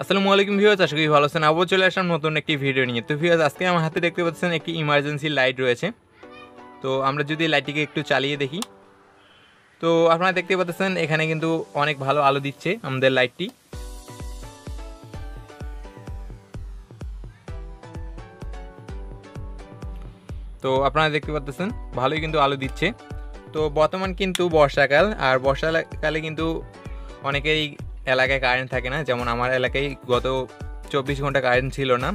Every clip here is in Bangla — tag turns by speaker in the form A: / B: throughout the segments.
A: আসসালামু আলাইকুম ভিউয়ার্স, আশা করি ভালো আছেন। আবার চলে আসলাম নতুন একটি ভিডিও নিয়ে। তো ভিউয়ার্স, আজকে আমার হাতে দেখতে পাচ্ছেন একটি ইমার্জেন্সি লাইট রয়েছে। তো আমরা যদি লাইটটিকে একটু চালিয়ে দেখি। তো আপনারা দেখতে পাচ্ছেন, এখানে কিন্তু অনেক ভালো আলো দিচ্ছে আমাদের লাইটটি তো আপনারা দেখতে পাচ্ছেন, ভালোই কিন্তু আলো দিচ্ছে। তো বর্তমান কিন্তু বর্ষাকাল, আর বর্ষাকালে কিন্তু অনেকেই এলাকায় কারেন্ট থাকে না। যেমন আমার এলাকায় গত চব্বিশ ঘণ্টা কারেন্ট ছিল না।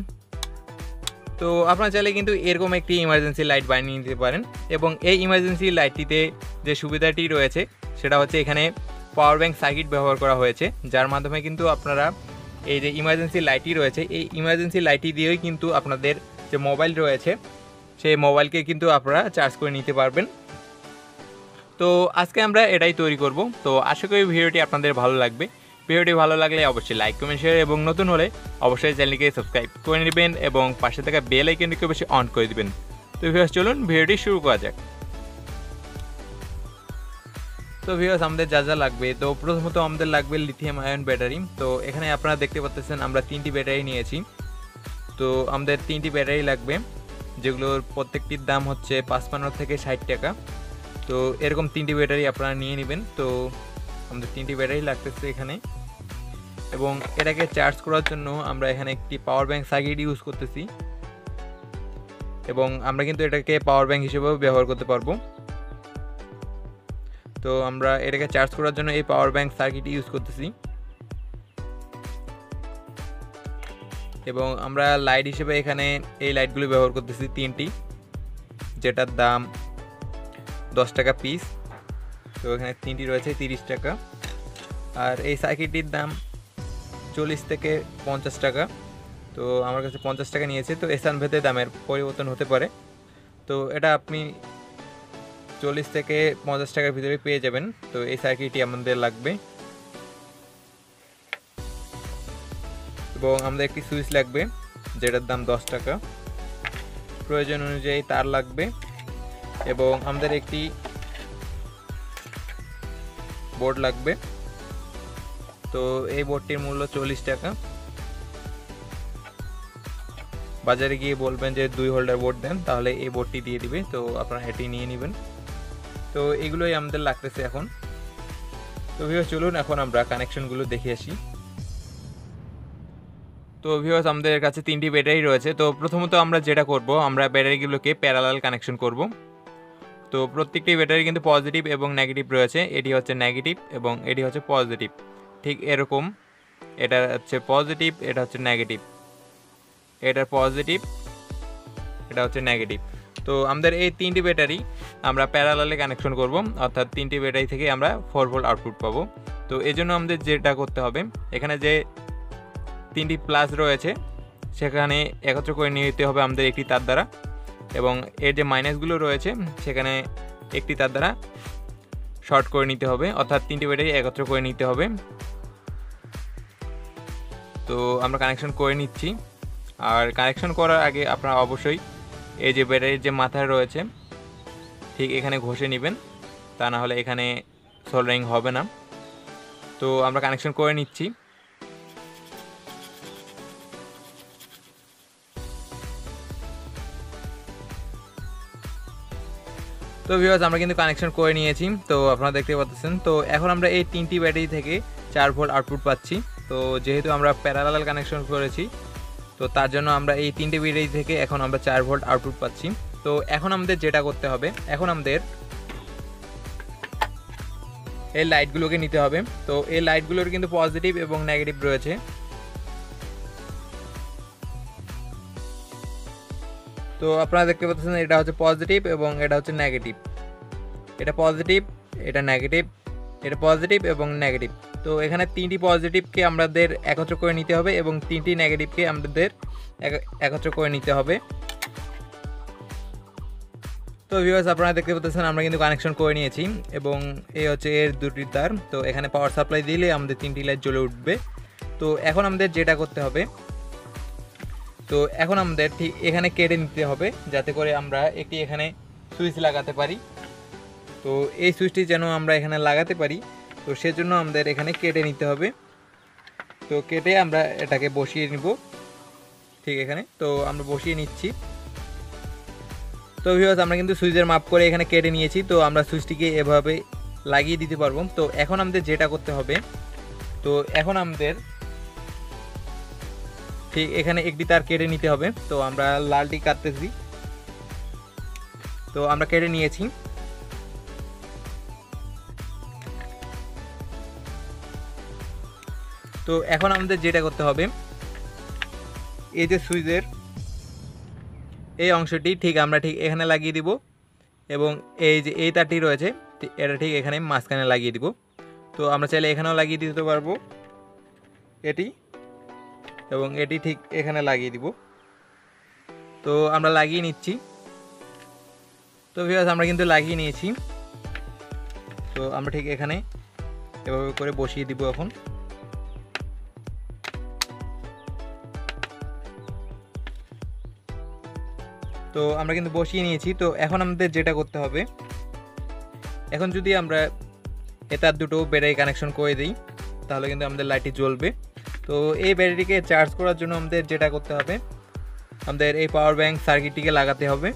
A: তো আপনারা চাইলে কিন্তু এরকম একটি ইমার্জেন্সি লাইট বানিয়ে নিতে পারেন এবং এই ইমার্জেন্সি লাইটটিতে যে সুবিধাটি রয়েছে, সেটা হচ্ছে এখানে পাওয়ার ব্যাংক সার্কিট ব্যবহার করা হয়েছে। যার মাধ্যমে কিন্তু আপনারা এই যে ইমার্জেন্সি লাইটটি রয়েছে, এই ইমার্জেন্সি লাইটটি দিয়েই কিন্তু আপনাদের যে মোবাইল রয়েছে, সেই মোবাইলকে কিন্তু আপনারা চার্জ করে নিতে পারবেন। তো আজকে আমরা এটাই তৈরি করব। তো আশা করি ভিডিওটি আপনাদের ভালো লাগবে। ভিডিওটি ভালো লাগলে অবশ্যই লাইক কমেন্ট শেয়ার এবং নতুন হলে অবশ্যই চ্যানেলকে সাবস্ক্রাইব করে নেবেন এবং পাশে থাকা বেল আইকনটিকে অবশ্যই অন করে দিবেন। তো ভিউয়ার্স চলুন ভিডিওটি শুরু করা যাক। তো ভিউয়ার্স আমাদের যা যা লাগবে, তো প্রথমত আমাদের লাগবে লিথিয়াম আয়ন ব্যাটারি তো এখানে আপনারা দেখতে পাচ্ছেন আমরা তিনটি ব্যাটারি নিয়েছি। তো আমাদের তিনটি ব্যাটারি লাগবে, যেগুলোর প্রত্যেকটির দাম হচ্ছে পাঁচপান্ন থেকে ষাট টাকা। তো এরকম তিনটি ব্যাটারি আপনারা নিয়ে নেবেন। তো আমাদের তিনটি ব্যাটারি লাগতেছে এখানে। এবং এটাকে চার্জ করার জন্য আমরা এখানে একটি পাওয়ার ব্যাংক সার্কিট ইউজ করতেছি। এবং আমরা কিন্তু এটাকে পাওয়ার ব্যাংক হিসেবেও ব্যবহার করতে পারব। তো আমরা এটাকে চার্জ করার জন্য এই পাওয়ার ব্যাংক সার্কিট ইউজ করতেছি। এবং আমরা লাইট হিসেবে এখানে এই লাইটগুলো ব্যবহার করতেছি তিনটি, যেটার দাম দশ টাকা পিস তো এখানে তিনটি রয়েছে, তিরিশ টাকা। আর এই সার্কিটটির দাম চল্লিশ থেকে পঞ্চাশ টাকা। তো আমার কাছে পঞ্চাশ টাকা নিয়েছে। তো এসান ভেদে দামের পরিবর্তন হতে পারে। তো এটা আপনি চল্লিশ থেকে পঞ্চাশ টাকার ভিতরে পেয়ে যাবেন। তো এই সাইকেলটি আমাদের লাগবে। এবং আমাদের একটি সুইচ লাগবে, যেটার দাম দশ টাকা। প্রয়োজন অনুযায়ী তার লাগবে। এবং আমাদের একটি বোর্ড লাগবে। তো এই বোর্ডটির মূল্য চল্লিশ টাকা। বাজারে গিয়ে বলবেন যে দুই হোল্ডার বোর্ড দেন, তাহলে এই বোর্ডটি দিয়ে দিবে, তো আপনারা এটি নিয়ে নেবেন। তো এগুলোই আমাদের লাগতেছে এখন। তো ভিউয়ার্স চলুন এখন আমরা কানেকশনগুলো দেখে আসি। তো ভিউয়ার্স আমাদের কাছে তিনটি ব্যাটারি রয়েছে। তো প্রথমত আমরা যেটা করব, আমরা ব্যাটারিগুলোকে প্যারালাল কানেকশন করব। তো প্রত্যেকটি ব্যাটারি কিন্তু পজিটিভ এবং নেগেটিভ রয়েছে। এটি হচ্ছে নেগেটিভ এবং এটি হচ্ছে পজিটিভ ঠিক এরকম। এটা হচ্ছে পজিটিভ এটা হচ্ছে নেগেটিভ এটার পজিটিভ এটা হচ্ছে নেগেটিভ তো আমাদের এই তিনটি ব্যাটারি আমরা প্যারালালে কানেকশন করব, অর্থাৎ তিনটি ব্যাটারি থেকে আমরা ফোর ভোল্ট আউটপুট পাবো। তো এই জন্য আমাদের যেটা করতে হবে, এখানে যে তিনটি প্লাস রয়েছে, সেখানে একত্র করে নিয়ে হবে আমাদের একটি তার দ্বারা। এবং এর যে মাইনাসগুলো রয়েছে, সেখানে একটি তার দ্বারা শর্ট করে নিতে হবে, অর্থাৎ তিনটি ব্যাটারি একত্র করে নিতে হবে। তো আমরা কানেকশন করে নিচ্ছি। আর কানেকশন করার আগে আপনারা অবশ্যই এই যে ব্যাটারির যে মাথায় রয়েছে, ঠিক এখানে ঘষে নেবেন। তা না হলে এখানে সোল্ডারিং হবে না। তো আমরা কানেকশন করে নিচ্ছি। তো ভিউয়ার্স আমরা কিন্তু কানেকশন করে নিয়েছি। তো আপনারা দেখতে পাচ্ছেন। তো এখন আমরা এই তিনটি ব্যাটারি থেকে চার ভোল্ট আউটপুট পাচ্ছি। তো যেহেতু আমরা প্যারালাল কানেকশন করেছি, তো তার জন্য আমরা এই তিনটে ব্যাটারি থেকে এখন আমরা চার ভোল্ট আউটপুট পাচ্ছি। তো এখন আমাদের যেটা করতে হবে, এখন আমাদের এই লাইটগুলোকে নিতে হবে। তো এই লাইটগুলোর কিন্তু পজিটিভ এবং নেগেটিভ রয়েছে। তো আপনারা দেখতে পাচ্ছেন এটা হচ্ছে পজিটিভ এবং এটা হচ্ছে নেগেটিভ এটা পজিটিভ এটা নেগেটিভ এটা পজিটিভ এবং নেগেটিভ তো এখানে তিনটি পজিটিভকে আমাদের একত্র করে নিতে হবে এবং তিনটি নেগেটিভকে আমাদের একত্র করে নিতে হবে। তো ভিউয়ার্স আপনারা দেখতে পাচ্ছেন আমরা কিন্তু কানেকশন করে নিয়েছি এবং এই হচ্ছে এর দুটি তার। তো এখানে পাওয়ার সাপ্লাই দিলে আমাদের তিনটি লাইট জ্বলে উঠবে। তো এখন আমাদের যেটা করতে হবে, তো এখন আমাদের ঠিক এখানে কেটে নিতে হবে যাতে করে আমরা একটি এখানে সুইচ লাগাতে পারি। তো এই সুইচটি যেন আমরা এখানে লাগাতে পারি। তো সেজন্য আমাদের এখানে কেটে নিতে হবে। তো কেটে আমরা এটাকে বসিয়ে নিব। ঠিক এখানে। তো আমরা বসিয়ে নিচ্ছি। তো ভিউয়ার্স আমরা কিন্তু সুইচের মাপ করে এখানে কেটে নিয়েছি। তো আমরা সুইচটিকে এভাবে লাগিয়ে দিতে পারব। তো এখন আমাদের যেটা করতে হবে, তো এখন আমাদের ঠিক এখানে একটি তার কেটে নিতে হবে। তো আমরা লালটি কাটতেছি। তো আমরা কেটে নিয়েছি। তো এখন আমাদের যেটা করতে হবে, এই যে সুইচের এই অংশটি ঠিক আমরা ঠিক এখানে লাগিয়ে দিব এবং এই যে এই তারটি রয়েছে, এটা ঠিক এখানে মাঝখানে লাগিয়ে দিব। তো আমরা চাইলে এখানেও লাগিয়ে দিতে পারব এটি এবং এটি ঠিক এখানে লাগিয়ে দিব। তো আমরা লাগিয়ে নিচ্ছি। তো ভিউয়ার্স আমরা কিন্তু লাগিয়ে নিয়েছি। তো আমরা ঠিক এখানে এভাবে করে বসিয়ে দিব এখন। তো আমরা কিন্তু বসিয়ে নিয়েছি। তো এখন আমাদের যেটা করতে হবে, এখন যদি আমরা এটার দুটো ব্যাটারি কানেকশন করে দিই, তাহলে কিন্তু আমাদের লাইটটি জ্বলবে। তো এই ব্যাটারিটিকে চার্জ করার জন্য আমাদের যেটা করতে হবে, আমাদের এই পাওয়ার ব্যাংক সার্কিটটিকে লাগাতে হবে।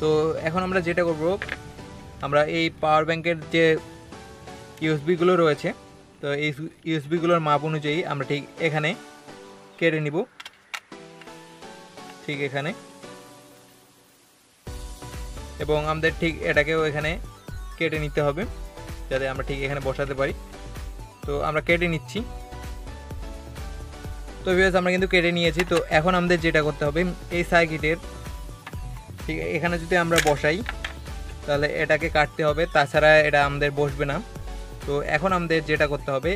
A: তো এখন আমরা যেটা করব, আমরা এই পাওয়ার ব্যাংকের যে ইউএসবিগুলো রয়েছে, তো এই ইউএসবিগুলোর মাপ অনুযায়ী আমরা ঠিক এখানে কেটে নিব। ঠিক এখানে। এবং আমাদের ঠিক এটাকেও এখানে কেটে নিতে হবে, যাতে আমরা ঠিক এখানে বসাতে পারি। তো আমরা কেটে নিচ্ছি। তো ভিউয়ার্স আমরা কিন্তু কেটে নিয়েছি। তো এখন আমাদের যেটা করতে হবে, এই সার্কিটের ঠিক এখানে যদি আমরা বসাই, তাহলে এটাকে কাটতে হবে। তাছাড়া এটা আমাদের বসবে না। তো এখন আমাদের যেটা করতে হবে,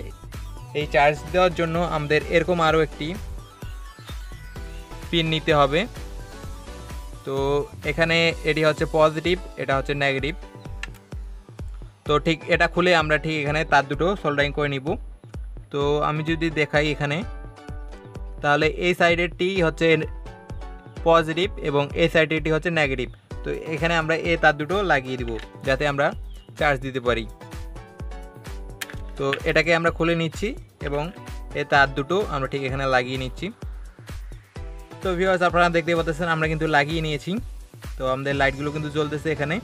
A: এই চার্জ দেওয়ার জন্য আমাদের এরকম আরও একটি পিন নিতে হবে। তো এখানে এটি হচ্ছে পজিটিভ এটা হচ্ছে নেগেটিভ তো ঠিক এটা খুলে আমরা ঠিক এখানে তার দুটো সোল্ডারিং করে নিব। তো আমি যদি দেখাই এখানে, তাহলে এই সাইডেরটি হচ্ছে পজিটিভ এবং এই সাইডেরটি হচ্ছে নেগেটিভ তো এখানে আমরা এ তার দুটো লাগিয়ে দিব, যাতে আমরা চার্জ দিতে পারি। তো এটাকে আমরা খুলে নিচ্ছি এবং এ তার দুটো আমরা ঠিক এখানে লাগিয়ে নিচ্ছি। তো ভিউয়ার্স আপনারা দেখতে পাচ্ছেন, আমরা কিন্তু লাগিয়ে নিয়েছি। তো আমাদের লাইটগুলো কিন্তু জ্বলতেছে এখানে।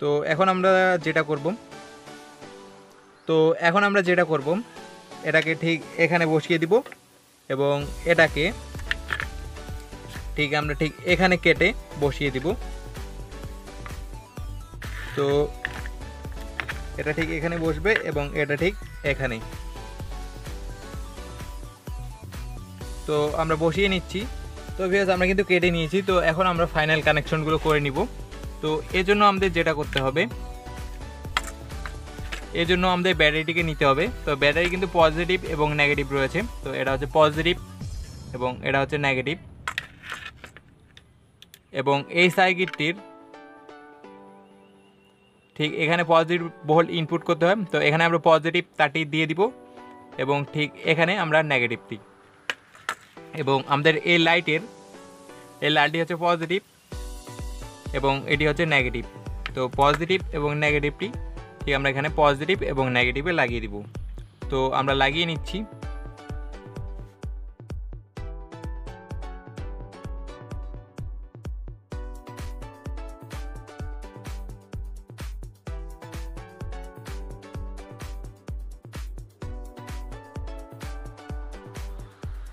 A: তো এখন আমরা যেটা করব, তো এখন আমরা যেটা করব, এটাকে ঠিক এখানে বসিয়ে দিব এবং এটাকে ঠিক আমরা ঠিক এখানে কেটে বসিয়ে দিব। তো এটা ঠিক এখানে বসবে এবং এটা ঠিক এখানে তো আমরা বসিয়ে নিচ্ছি। তো ভিয়াস আমরা কিন্তু কেটে নিয়েছি। তো এখন আমরা ফাইনাল কানেকশনগুলো করে নিব। তো এজন্য আমাদের যেটা করতে হবে, এর জন্য আমাদের ব্যাটারিটিকে নিতে হবে। তো ব্যাটারি কিন্তু পজিটিভ এবং নেগেটিভ রয়েছে। তো এটা হচ্ছে পজিটিভ এবং এটা হচ্ছে নেগেটিভ এবং এই সার্কিটটির ঠিক এখানে পজিটিভ ভোল্ট ইনপুট করতে হয়। তো এখানে আমরা পজিটিভ তারটি দিয়ে দিব এবং ঠিক এখানে আমরা নেগেটিভটি এবং আমাদের এই লাইটের এই লাইটটি হচ্ছে পজিটিভ এবং এটি হচ্ছে নেগেটিভ তো পজিটিভ এবং নেগেটিভটি ঠিক আমরা এখানে পজিটিভ এবং নেগেটিভে লাগিয়ে দিব। তো আমরা লাগিয়ে নিচ্ছি।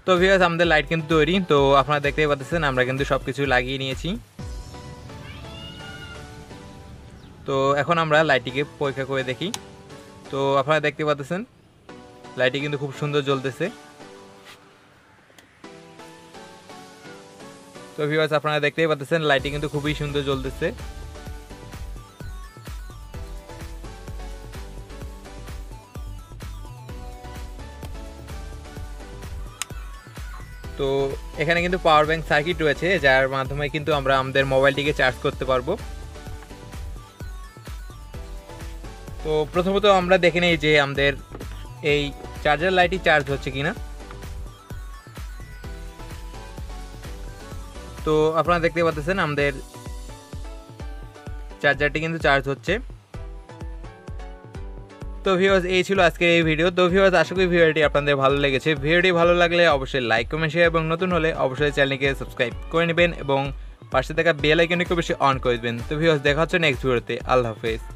A: তো ভিউয়ার্স আমাদের লাইট কিন্তু তৈরি, তো আপনারা দেখতেই পাচ্ছেন, আমরা কিন্তু সব কিছু লাগিয়ে নিয়েছি। তো এখন আমরা লাইটটিকে পরীক্ষা করে দেখি। তো আপনারা দেখতে পাচ্ছেন লাইটটি কিন্তু খুব সুন্দর জ্বলতেছে। তো ভিউয়ার্স আপনারা দেখতেই পাচ্ছেন লাইটটি কিন্তু খুবই সুন্দর জ্বলতেছে। তো এখানে কিন্তু পাওয়ার ব্যাংক সার্কিট রয়েছে, যার মাধ্যমে কিন্তু আমরা আমাদের মোবাইলটিকে চার্জ করতে পারব। তো প্রথমত আমরা দেখে নিই যে আমাদের এই চার্জার লাইটই চার্জ হচ্ছে কিনা। তো আপনারা দেখতে পাচ্ছেন আমাদের চার্জারটি কিন্তু চার্জ হচ্ছে। তো ভিউয়ার্স এই ছিল আজকের এই ভিডিও তো ভিউয়ার্স আশা করি ভিডিওটি আপনাদের ভালো লেগেছে। ভিডিওটি ভালো লাগলে অবশ্যই লাইক কমেন্ট শেয়ার এবং নতুন হলে অবশ্যই চ্যানেলকে সাবস্ক্রাইব করে নেবেন এবং পাশে থাকা বেল আইকনকে বেশি অন করে দেবেন। তো ভিউয়ার্স দেখা হচ্ছে নেক্সট ভিডিওতে আল্লাহ হাফেজ।